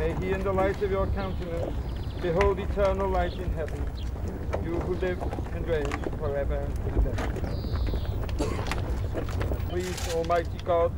May he in the light of your countenance behold eternal light in heaven, you who live and reign forever and ever. Please, Almighty God,